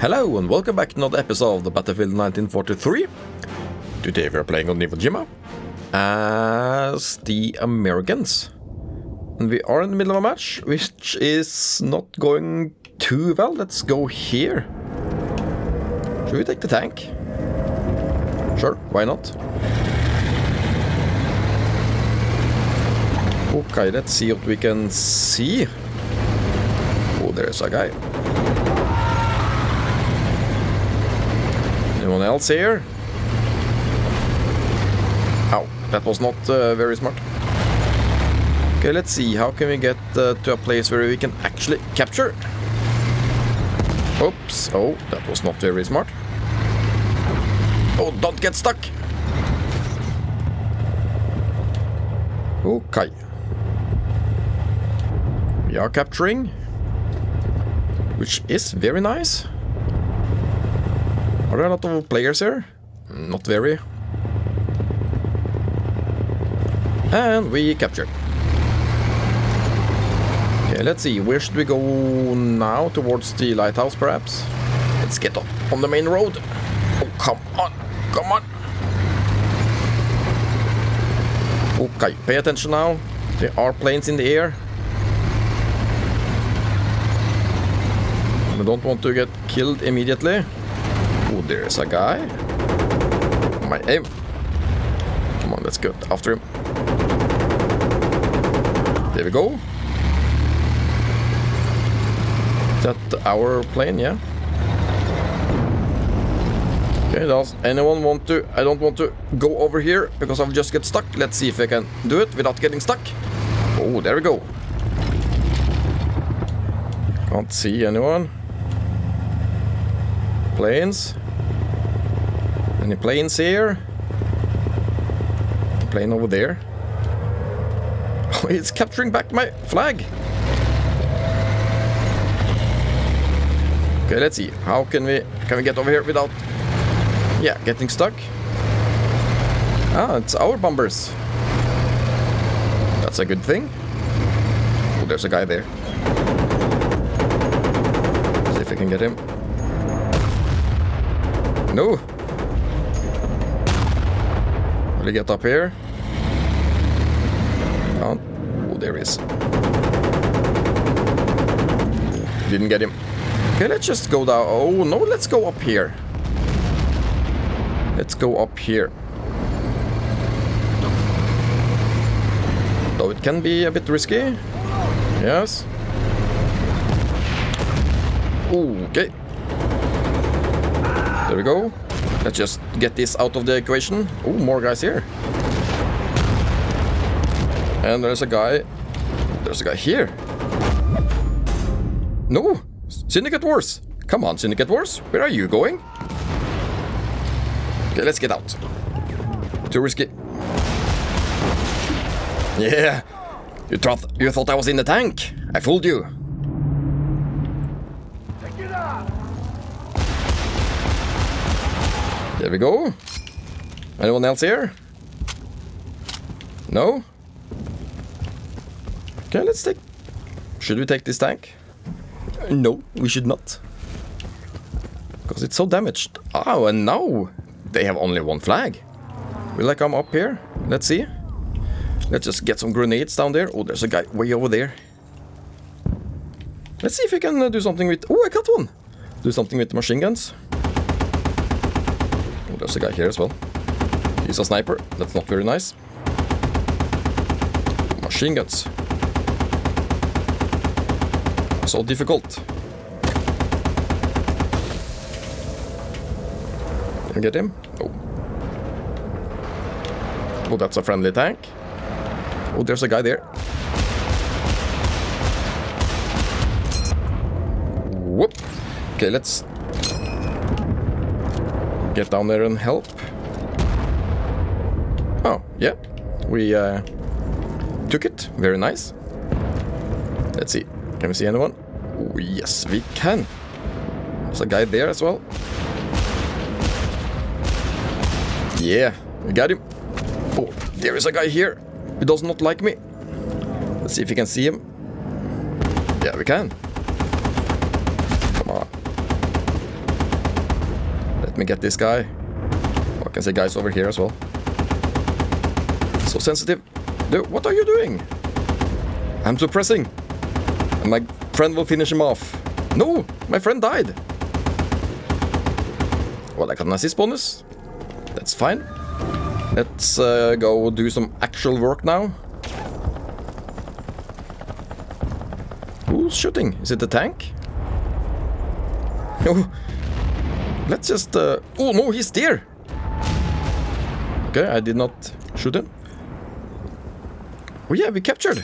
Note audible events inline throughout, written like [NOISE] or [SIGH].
Hello and welcome back to another episode of the Battlefield 1943. Today we are playing on Iwo Jima as the Americans. And we are in the middle of a match, which is not going too well. Let's go here. Should we take the tank? Sure, why not? Okay, let's see what we can see. Oh, there's a guy. Else here? Oh, that was not uh, very smart. Okay, let's see. How can we get uh, to a place where we can actually capture? Oops. Oh, that was not very smart. Oh, don't get stuck. Okay. We are capturing. Which is very nice. Are there a lot of players here? Not very. And we captured. Okay, let's see. Where should we go now? Towards the lighthouse, perhaps? Let's get up on the main road. Oh, come on. Come on. Okay, pay attention now. There are planes in the air. I don't want to get killed immediately. There's a guy. My aim. Come on, let's go after him. There we go. That our plane? Yeah. Okay, does anyone want to... I don't want to go over here because I'll just get stuck. Let's see if I can do it without getting stuck. Oh, there we go. Can't see anyone. Planes. Any planes here? Plane over there. Oh, [LAUGHS] it's capturing back my flag. Okay, let's see. How can we can we get over here without yeah, getting stuck? Ah, it's our bombers. That's a good thing. Oh, there's a guy there. See if we can get him. No. Will he get up here? Can't. Oh, there he is. Didn't get him. Okay, let's just go down. Oh, no, let's go up here. Let's go up here. Though it can be a bit risky. Yes. Okay. There we go. Let's just get this out of the equation. Oh, more guys here. And there's a guy. There's a guy here. No! Syndicate Wars! Come on, Syndicate Wars. Where are you going? Okay, let's get out. Too risky. Yeah! You thought, you thought I was in the tank. I fooled you. There we go. Anyone else here? No? Okay, let's take... Should we take this tank? No, we should not. Because it's so damaged. Oh, and now they have only one flag. Will I come up here? Let's see. Let's just get some grenades down there. Oh, there's a guy way over there. Let's see if we can uh, do something with... Oh, I got one! Do something with machine guns. There's a guy here as well. He's a sniper. That's not very nice. Machine guns. So difficult. Can I get him? Oh. Oh, that's a friendly tank. Oh, there's a guy there. Whoop. Okay, let's get down there and help. Oh, yeah. We uh, took it. Very nice. Let's see. Can we see anyone? Oh, yes, we can. There's a guy there as well. Yeah, we got him. Oh, there is a guy here. He does not like me. Let's see if we can see him. Yeah, we can. Me get this guy. Oh, I can see guys over here as well. So sensitive. Dude, what are you doing? I'm suppressing. And my friend will finish him off. No, my friend died. Well, I got an assist bonus. That's fine. Let's uh, go do some actual work now. Who's shooting? Is it the tank? Let's just... Uh... Oh, no, he's there! Okay, I did not shoot him. Oh yeah, we captured.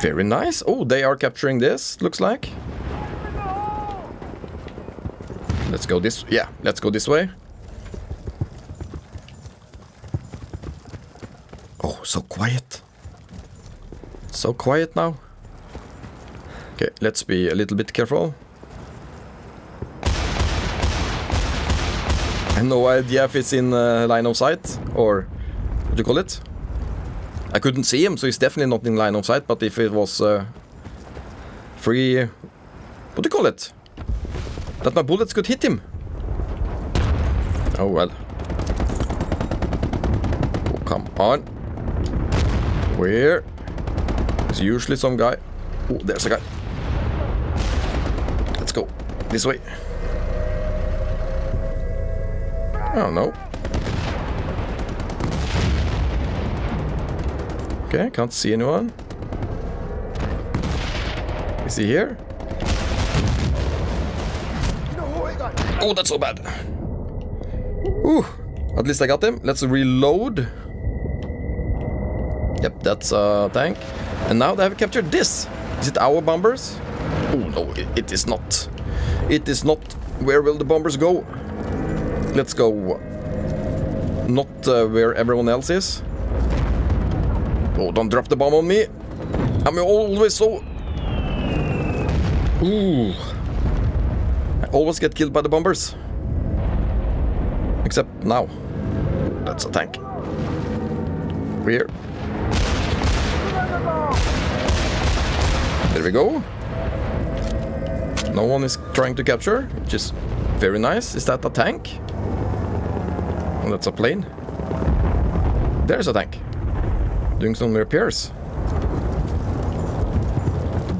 Very nice. Oh, they are capturing this, looks like. Let's go this... Yeah, let's go this way. Oh, so quiet. So quiet now. Okay, let's be a little bit careful. Have no idea if it's in uh, line of sight, or what do you call it? I couldn't see him, so he's definitely not in line of sight, but if it was uh, free... What do you call it? That my bullets could hit him. Oh well. Oh, come on. Where? There's usually some guy. Oh, there's a guy. Let's go. This way. Oh, no. Okay, can't see anyone. Is he here? Oh, that's so bad. Ooh, at least I got him. Let's reload. Yep, that's a tank. And now they have captured this. Is it our bombers? Oh, no, it, it is not. It is not. Where will the bombers go? Let's go. Not uh, where everyone else is. Oh, don't drop the bomb on me. I'm always so... Ooh. I always get killed by the bombers. Except now. That's a tank. Where? There we go. No one is trying to capture, which is very nice. Is that a tank? Oh, that's a plane. There's a tank. Doing some repairs.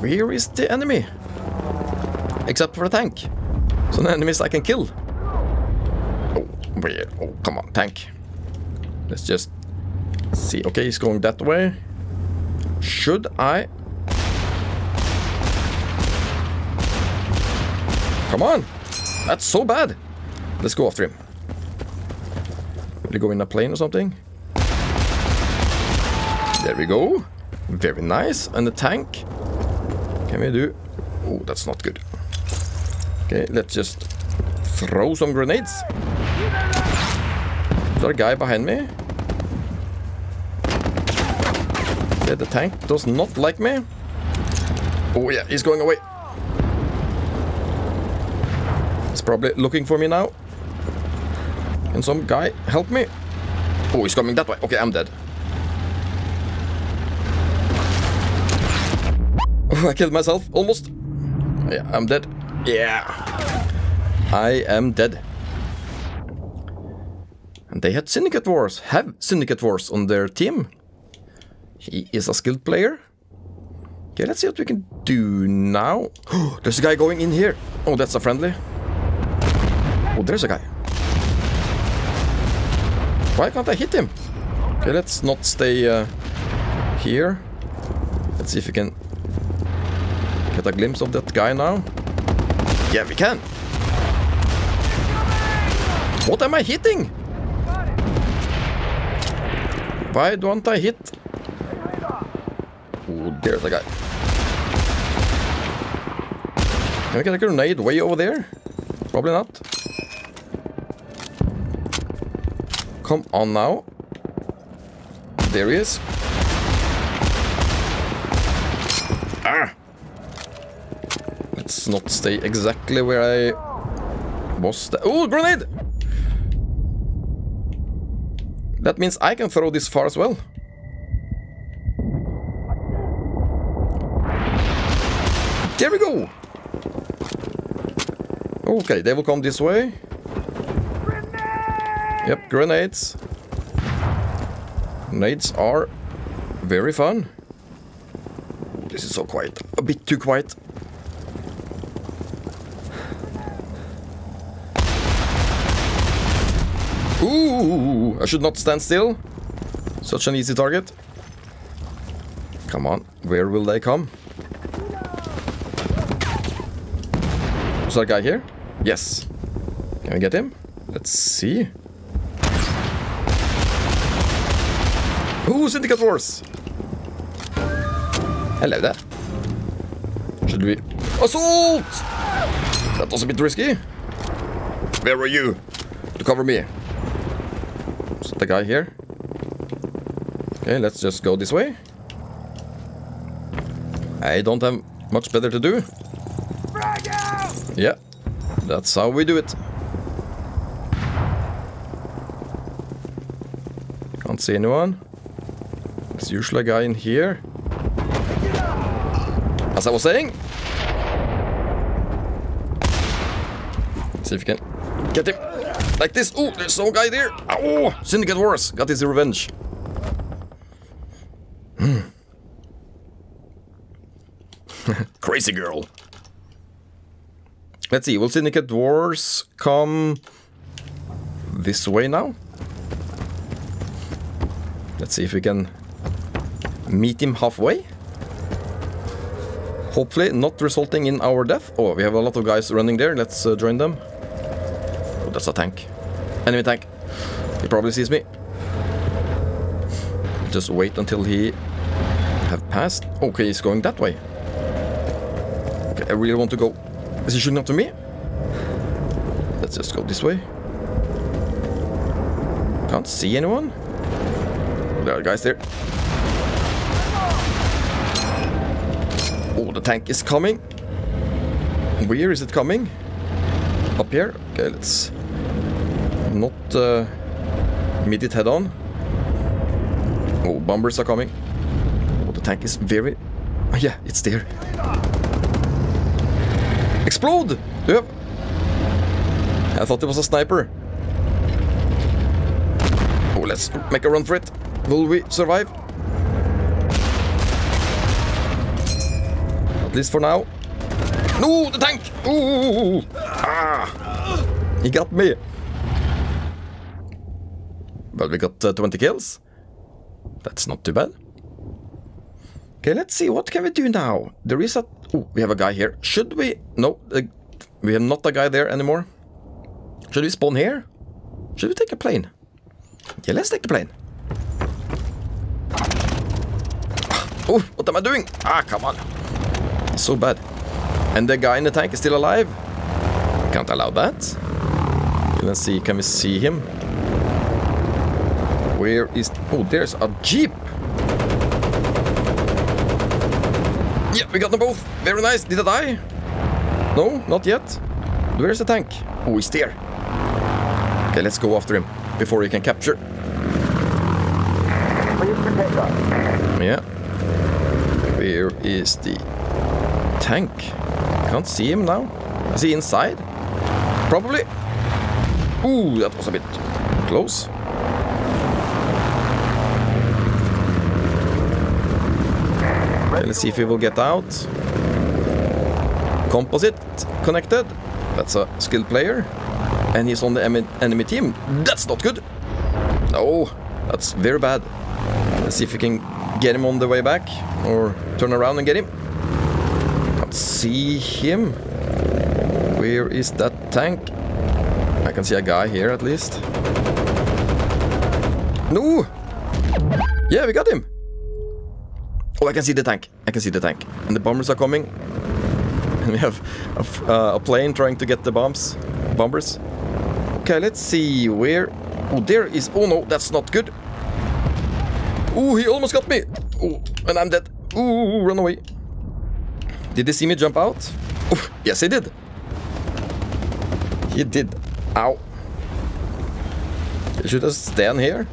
Where is the enemy? Except for a tank. Some enemies I can kill. Oh, where? Oh, come on, tank. Let's just see. Okay, he's going that way. Should I Come on! That's so bad! Let's go after him. Will he go in a plane or something? There we go. Very nice. And the tank. Can we do... Oh, that's not good. Okay, let's just throw some grenades. Is there a guy behind me? Yeah, the tank does not like me. Oh yeah, he's going away. He's probably looking for me now. Can some guy help me? Oh, he's coming that way. Okay, I'm dead. Oh, I killed myself, almost. Yeah, I'm dead. Yeah. I am dead. And they had Syndicate Wars, have Syndicate Wars on their team. He is a skilled player. Okay, let's see what we can do now. [GASPS] There's a guy going in here. Oh, that's a friendly. Oh, there's a guy. Why can't I hit him? Okay, let's not stay uh, here. Let's see if we can get a glimpse of that guy now. Yeah, we can. What am I hitting? Why don't I hit? Oh, there's a guy. Can we get a grenade way over there? Probably not. Come on now. There he is. Ah! Let's not stay exactly where I was. Oh, grenade! That means I can throw this far as well. There we go! Okay, they will come this way. Yep, grenades. Grenades are very fun. This is so quiet. A bit too quiet. Ooh, I should not stand still. Such an easy target. Come on, where will they come? Is that guy here? Yes. Can we get him? Let's see. Ooh, Syndicate Wars! Hello there. Should we... Assault! That was a bit risky. Where are you? To cover me. Is that the guy here? Okay, let's just go this way. I don't have much better to do. Yeah, that's how we do it. Can't see anyone. There's usually a guy in here. As I was saying. See if you can get him. Like this. Oh, there's no guy there. Oh, Syndicate Wars. Got his revenge. Hmm. [LAUGHS] Crazy girl. Let's see. Will Syndicate Wars come this way now? Let's see if we can meet him halfway. Hopefully not resulting in our death. Oh, we have a lot of guys running there. Let's uh, join them. Oh, that's a tank. Enemy tank. He probably sees me. Just wait until he have passed. Okay, he's going that way. Okay, I really want to go. Is he shooting up to me? Let's just go this way. Can't see anyone. There are guys there. Oh, the tank is coming. Where is it coming? Up here? Okay, let's not uh, meet it head on. Oh, bombers are coming. Oh, the tank is very... Oh, yeah, it's there. Explode! Have... I thought it was a sniper. Oh, let's make a run for it. Will we survive? At least for now. No, the tank! Ooh! Ah! He got me. Well, we got uh, 20 kills. That's not too bad. Okay, let's see. What can we do now? There is a... Oh, we have a guy here. Should we... No, uh, we have not a guy there anymore. Should we spawn here? Should we take a plane? Yeah, let's take the plane. Oh, what am I doing? Ah, come on. So bad. And the guy in the tank is still alive. Can't allow that. Let's see, can we see him? Where is... Oh, there's a jeep. Yeah, we got them both. Very nice. Did I die? No, not yet. Where's the tank? Oh, he's there. Okay, let's go after him before he can capture. Yeah. Where is the tank? Can't see him now. Is he inside? Probably. Ooh, that was a bit close. Okay, let's see if he will get out. Composite connected. That's a skilled player. And he's on the enemy team. That's not good. No, that's very bad. Let's see if we can get him on the way back. Or turn around and get him. See him. Where is that tank? I can see a guy here at least. No! Yeah, we got him! Oh, I can see the tank. I can see the tank. And the bombers are coming. And [LAUGHS] we have a, uh, a plane trying to get the bombs. Bombers. Okay, let's see where... Oh, there is... Oh no, that's not good. Oh, he almost got me. Oh, and I'm dead. Oh, run away. Did they see me jump out? Oh, yes, he did. He did. Ow. Should I stand here?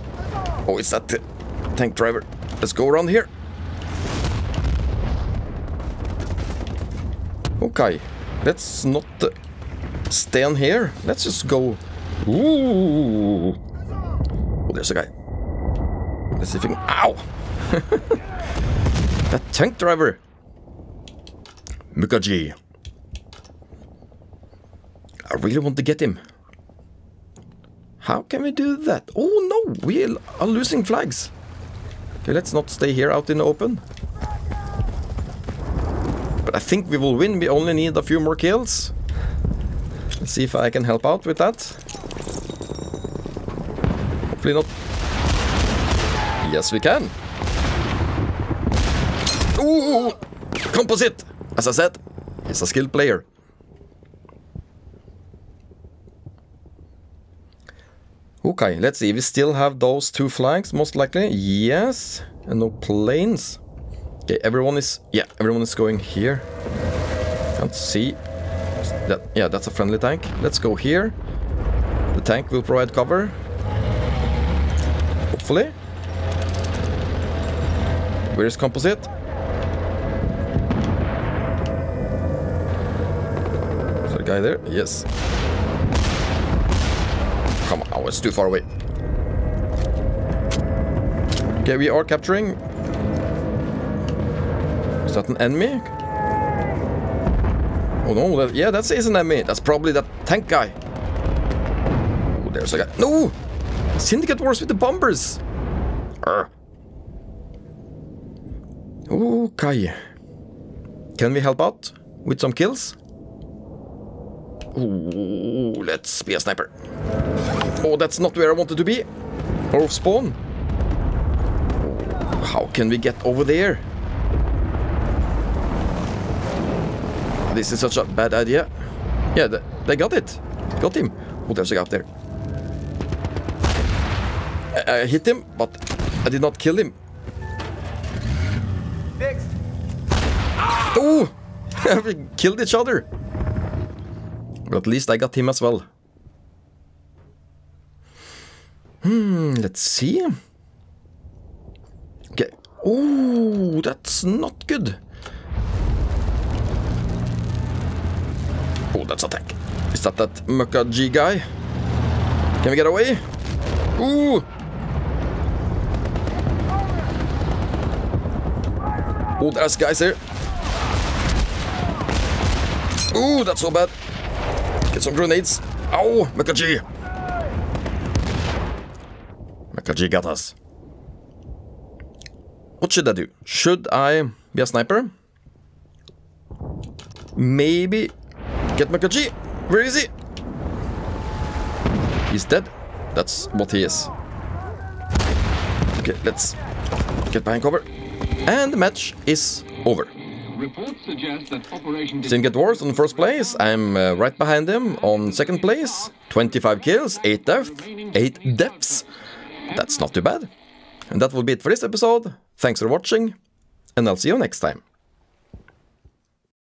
Oh, it's that tank driver. Let's go around here. Okay, let's not stand here. Let's just go. Ooh, Oh, there's a guy. Let's see if we can. Ow! [LAUGHS] that tank driver. Mukaji. I really want to get him. How can we do that? Oh no, we are losing flags. Okay, let's not stay here out in the open. But I think we will win. We only need a few more kills. Let's see if I can help out with that. Hopefully not. Yes, we can. Ooh! Composite! As I said, he's a skilled player. Okay, let's see. We still have those two flags, most likely. Yes. And no planes. Okay, everyone is... Yeah, everyone is going here. Can't see. That, yeah, that's a friendly tank. Let's go here. The tank will provide cover. Hopefully. Where is composite? Guy there? Yes. Come on, it's too far away. Okay, we are capturing. Is that an enemy? Oh no, that, yeah, that is isn't an enemy. That's probably that tank guy. Oh, there's a guy. No! Syndicate Wars with the bombers! Arr. Okay. Can we help out with some kills? Ooh, let's be a sniper. Oh, that's not where I wanted to be. Or spawn. How can we get over there? This is such a bad idea. Yeah, they, they got it. Got him. Oh, there's a guy up there. I, I hit him, but I did not kill him. Fixed. Oh! [LAUGHS] we killed each other. At least I got him as well. Hmm, let's see. Okay. Oh, that's not good. Oh, that's a tank. Is that that Mucka G guy? Can we get away? Ooh! Oh, there's guys here. Ooh, that's so bad. Get some grenades. Ow, Mucka G. Mucka G got us. What should I do? Should I be a sniper? Maybe get Mucka G. Where is he? He's dead. That's what he is. Okay, let's get behind cover. And the match is over. Reports suggest that Operation Syndicate Wars on first place. I'm uh, right behind him on second place. 25 kills, 8 deaths, 8 deaths. That's not too bad. And that will be it for this episode. Thanks for watching, and I'll see you next time.